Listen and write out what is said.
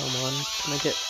Come on, can I get